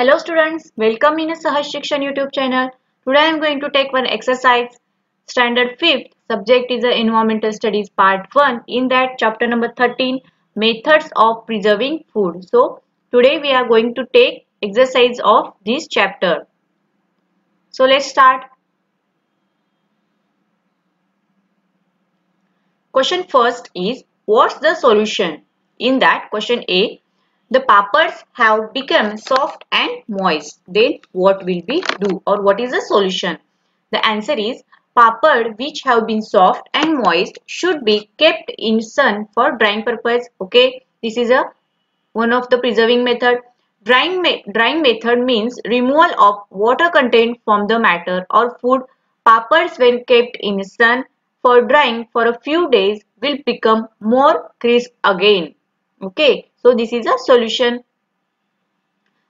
Hello students, welcome in a Sahaj Shikshan YouTube channel. Today I am going to take one exercise. Standard 5th subject is the environmental studies part 1. In that chapter number 13 methods of preserving food. So today we are going to take exercise of this chapter. So let's start. Question first is what's the solution? In that question A the papads have become soft and moist. Then what will we do or what is the solution? The answer is papad which have been soft and moist should be kept in sun for drying purpose. Okay, this is a one of the preserving method. Drying, me drying method means removal of water content from the matter or food. Papads when kept in sun for drying for a few days will become more crisp again. Okay, so this is a solution.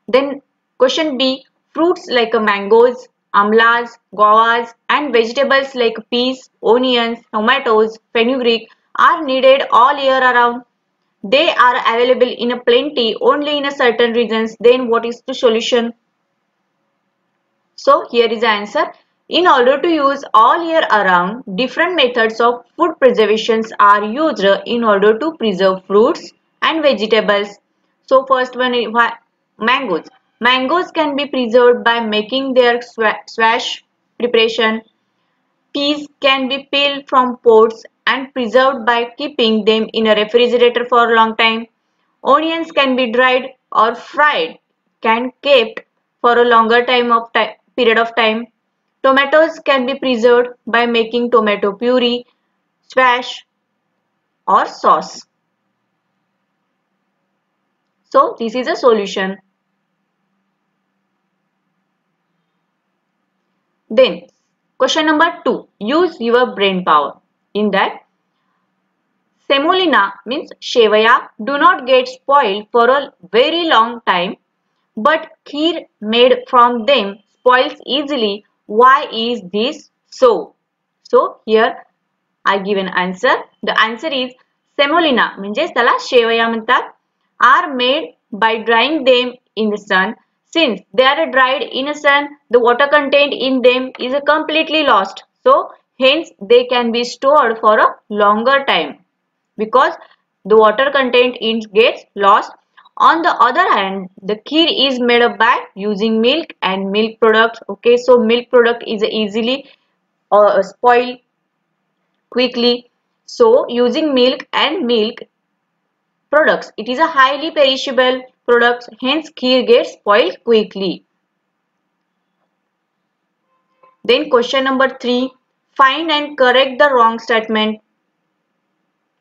Then question B, fruits like mangoes, amlas, guavas and vegetables like peas, onions, tomatoes, fenugreek are needed all year around. They are available in a plenty only in a certain regions. Then what is the solution? So here is the answer. In order to use all year around, different methods of food preservations are used in order to preserve fruits, and vegetables. So first one is mangoes. Mangoes can be preserved by making their squash preparation. Peas can be peeled from pods and preserved by keeping them in a refrigerator for a long time. Onions can be dried or fried, can kept for a longer time of time, period of time. Tomatoes can be preserved by making tomato puree, squash or sauce. So this is a solution. Then question number 2. Use your brain power. In that semolina means shevaya do not get spoiled for a very long time but kheer made from them spoils easily. Why is this so? So here I give an answer. The answer is semolina म्हणजेच त्याला शेवया म्हणतात are made by drying them in the sun. Since they are dried in the sun, the water contained in them is completely lost. So, hence they can be stored for a longer time because the water content in gets lost. On the other hand, the kheer is made up by using milk and milk products. Okay, so milk product is easily uh, spoil quickly. So, using milk and milk products. It is a highly perishable product, hence kheer gets spoiled quickly. Then question number 3. Find and correct the wrong statement.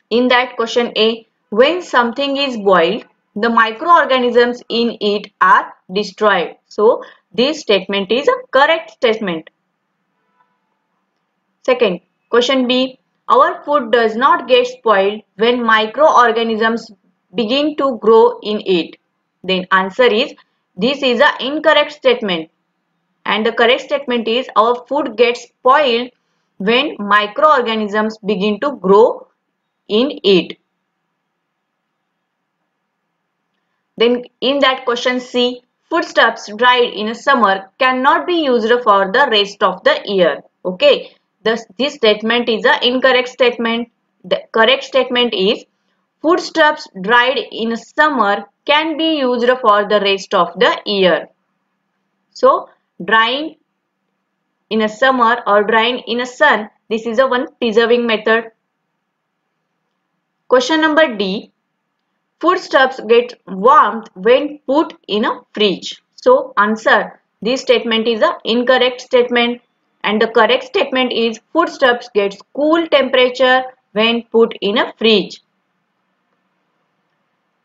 In that question A, when something is boiled, the microorganisms in it are destroyed. So, this statement is a correct statement. Second, question B, our food does not get spoiled when microorganisms begin to grow in it. Then answer is this is an incorrect statement. And the correct statement is our food gets spoiled when microorganisms begin to grow in it. Then in that question C, foodstuffs dried in summer cannot be used for the rest of the year. Okay, Thus, this statement is an incorrect statement. The correct statement is foodstuffs dried in summer can be used for the rest of the year. So, drying in a summer or drying in a sun, this is a one preserving method. Question number D. Foodstuffs get warmed when put in a fridge. So, answer. This statement is a incorrect statement and the correct statement is foodstuffs gets cool temperature when put in a fridge.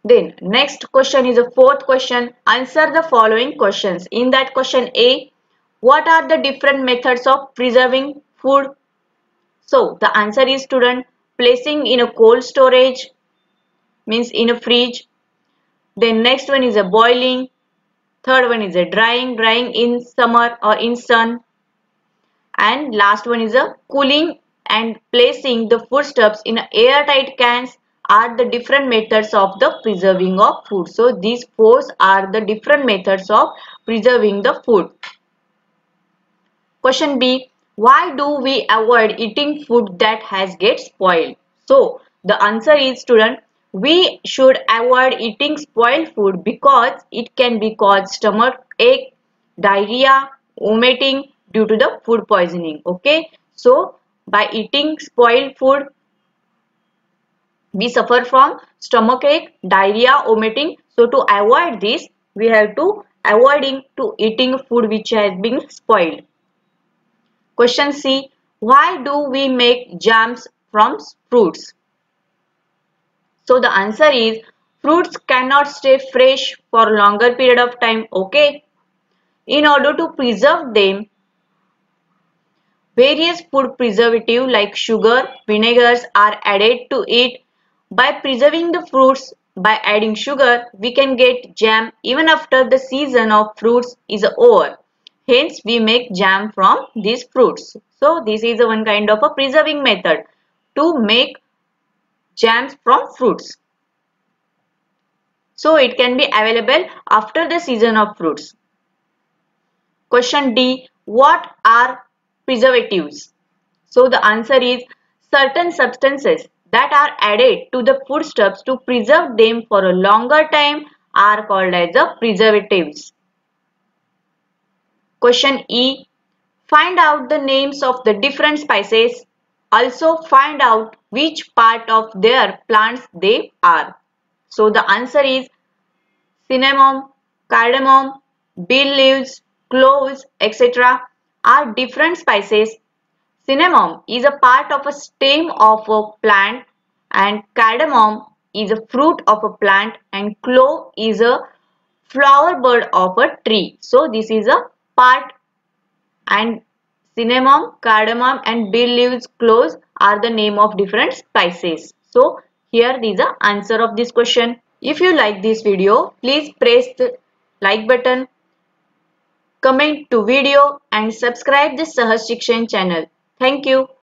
Then next question is a fourth question. Answer the following questions. In that question A, what are the different methods of preserving food? So the answer is student placing in a cold storage means in a fridge. Then next one is a boiling. Third one is a drying, drying in summer or in sun and last one is a cooling and placing the foodstuffs in airtight cans are the different methods of the preserving of food. So these four are the different methods of preserving the food. Question B. Why do we avoid eating food that has get spoiled? So the answer is student we should avoid eating spoiled food because it can be cause stomach ache, diarrhea, vomiting due to the food poisoning. Okay. So by eating spoiled food we suffer from stomach ache, diarrhea, vomiting. So to avoid this, we have to avoiding to eating food which has been spoiled. Question C. Why do we make jams from fruits? So the answer is fruits cannot stay fresh for longer period of time. Okay. In order to preserve them, various food preservative like sugar, vinegars are added to it by preserving the fruits by adding sugar, we can get jam even after the season of fruits is over. Hence, we make jam from these fruits. So, this is one kind of a preserving method to make jams from fruits. So, it can be available after the season of fruits. Question D. What are preservatives? So, the answer is certain substances that are added to the foodstuffs to preserve them for a longer time are called as the preservatives. Question E. Find out the names of the different spices. Also find out which part of their plants they are. So the answer is cinnamon, cardamom, bay leaves, cloves, etc. are different spices Cinnamon is a part of a stem of a plant and cardamom is a fruit of a plant and clove is a flower bud of a tree. So this is a part and cinnamon, cardamom and bay leaves cloves are the name of different spices. So here is the answer of this question. If you like this video, please press the like button, comment to video and subscribe the Sahaj Shikshan channel. Thank you.